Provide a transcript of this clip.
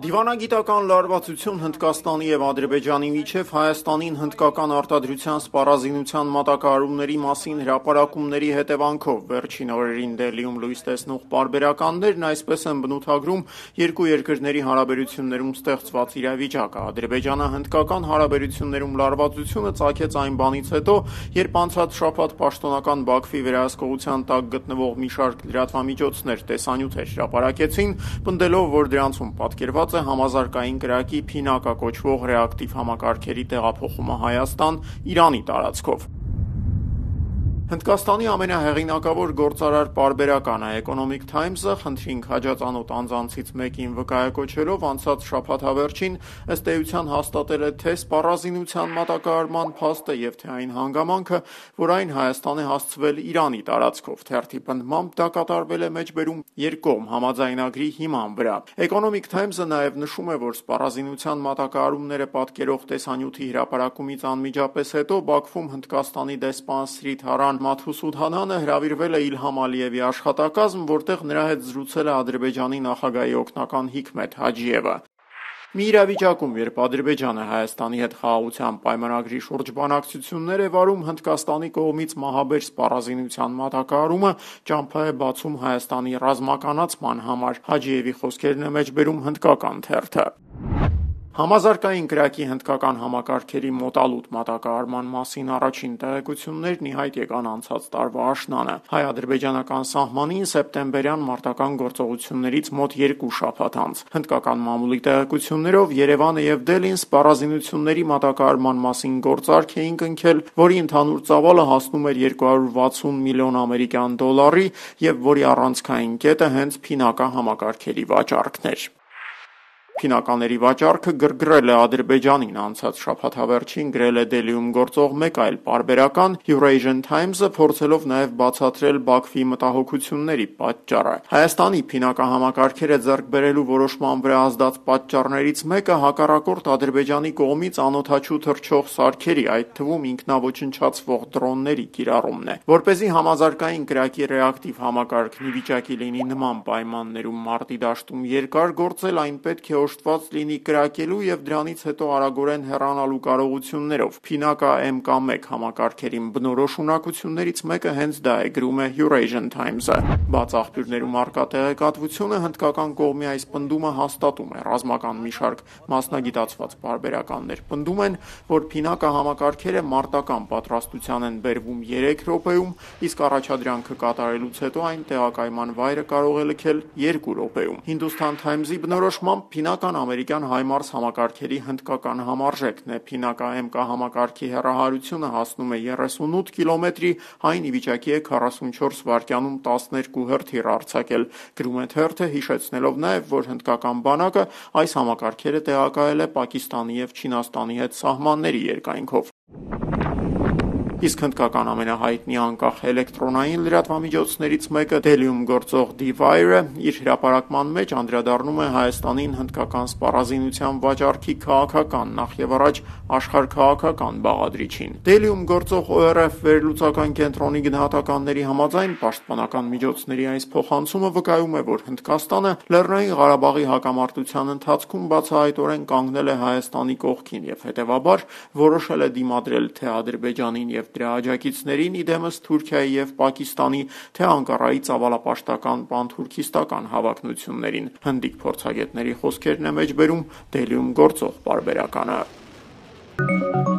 Դիվանագիտական լարվածություն Հնդկաստանի եւ Ադրբեջանի միջեւ Հայաստանին հնդկական արտադրության սպառազինության մատակարարումների մասին հրապարակումների հետեւանքով վերջին օրերին Դելիում լույս տեսնող պարբերականներն այսպես են բնութագրում երկու երկրների հարաբերություններում ստեղծված իրավիճակը։ Ադրբեջանը հնդկական հարաբերություններում լարվածությունը ցակեց այն բանից հետո, երբ անցած շաբաթ պաշտոնական Բաքվի վերահսկողության տակ գտնվող մի շարք լրատվամիջոցներ տեսանյութեր հրապարակեցին, պնդելով, որ դրանցում պատկերված ստեղծված է համազարգային կրակի «Փինակա» կոչվող ռեակտիվ համակարգերի տեղափոխումը Հայաստան՝ Իրանի տարածքով։ Հնդկաստանի ամենահեղինակավոր գործարար պարբերականը «Էկոնոմիկ Թայմզ»-ը խնդրին քաջածանոթ անձանցից մեկին վկայակոչելով անցած շաբաթավերջին ըստ էության հաստատել է թե՛ սպառազինության մատակարարման փաստը և թե այն հանգամանքը, որ այն Հայաստան է հասցվել Իրանի տարածքով։ Թերթի պնդմամբ՝ դա կատարվել է մեջբերում երկկողմ համաձայնագրի հիման վրա։ «Էկոնոմիկ Թայմզ»-ը նաև նշում է, որ սպառազինության մատակարարումները պատկերող տեսանյութի հրապարակումից անմիջապես հետո Բաքվում Հնդկաստանի դեսպան Սրիթ Հարան Մաթուսուդհանանը հրավիրվել է Իլհամ Ալիևի աշխատակազմ, որտեղ նրա հետ զրուցել է Ադրբեջանի նախագահի օգնական Հիկմեթ Հաջիևը։ Մի իրավիճակում, երբ Ադրբեջանը Հայաստանի հետ խաղաղության պայմանագրի շուրջ բանակցություններ է վարում, Հնդկաստանի կողմից մահաբեր սպառազինության մատակարարումը ճամփա է բացում Հայաստանի ռազմականացման համար։ Հաջիևի խոսքերն է մեջբերում հնդկական թերթը։ Համազարգային կրակի հնդկական համակարգերի մոտալուտ մատակարարման մասին առաջին տեղեկություններն ի հայտ եկան անցած տարվա աշնանը՝ հայ-ադրբեջանական սահմանին սեպտեմբերյան մարտական գործողություններից մոտ երկու շաբաթ անց։ Հնդկական մամուլի տեղեկություններով Երևանը եւ Դելին սպառազինությունների մատակարարման մասին գործարք էին կնքել, որի ընդհանուր ծավալը հասնում էր 260 միլիոն ամերիկյան դոլարի եւ որի առանցքային կետը հենց «Փինակա» համակարգերի վաճառքն էր։ Փինակաների վաճառքը գրգռել է Ադրբեջանին։ Անցած շաբաթավերջին գրել է Դելիում գործող մեկ այլ պարբերական՝ Eurasian Times-ը, փորձելով նաև բացատրել Բաքվի մտահոգությունների պատճառը։ Հայաստանի «Փինակա» համակարգերը ձեռք բերելու որոշման վրա ազդած պատճառներից մեկը հակառակորդ Ադրբեջանի կողմից անօդաչու թռչող սարքերի, այդ թվում ինքնաոչնչացվող դրոնների կիրառումն է։ Որպեսզի համազարգային կրակի ռեակտիվ համակարգն ի վիճակի լինի նման պայմաններում մարտի դաշտում երկար գործել, այն պետք է օժտված լինի կրակելու եւ դրանից հետո արագորեն հեռանալու կարողություններով։ «Փինակա MK1» համակարգերին բնորոշ ունակություններից մեկը հենց դա է, գրում է Eurasian Times-ը։ Բաց աղբյուրներում առկա տեղեկատվությունը հնդկական կողմի այս պնդումը հաստատում է։ Ռազմական մի շարք մասնագիտացված պարբերականներ պնդում են, որ «Փինակա» համակարգերը մարտական պատրաստության են բերվում 3 րոպեում, իսկ առաջադրանքը կատարելուց հետո այն տեղակայման վայրը կարող է լքել 2 րոպեում։ Hindustan Times-ի բնորոշմամբ «Փինական» ամերիկյան HIMARS համակարգերի հնդկական համարժեքն է։ «Փինակա MK» համակարգի հեռահարությունը հասնում է 38 կիլոմետրի, այն ի վիճակի է 44 վայրկյանում 12 հրթիռ արձակել, գրում է թերթը, հիշեցնելով նաև, որ հնդկական բանակը այս համակարգերը տեղակայել է Պակիստանի եւ Չինաստանի հետ սահմանների երկայնքով։ Իսկ հնդկական ամենահայտնի անկախ էլեկտրոնային լրատվամիջոցներից մեկը Դելիում գործող D-Wire-ը իր հրապարակման մեջ անդրադառնում է Հայաստանին հնդկական սպառազինության վաճառքի քաղաքական, նախևառաջ աշխարհաքաղաքական բաղադրիչին։ Դելիում գործող ORF վերլուծական կենտրոնի գնահատականների համաձայն պաշտպանական միջոցների այս փոխանցումը վկայում է, որ Հնդկաստանը Լեռնային Ղարաբաղի հակամարտության ընթացքում բացահայտորեն կանգնել է Հայաստանի կողքին եւ հետեւաբար որոշել է դիմադրել թե Ադրբեջանին եւ դրա աջակիցներին, իդեմս Թուրքիայի եւ Պակիստանի, թե Անկարայի ցավալապաշտական պանթուրքիստական հավակնություններին։ Հնդիկ փորձագետների խոսքերն է մեջբերում Դելիում գործող բարբերականը։ Thank you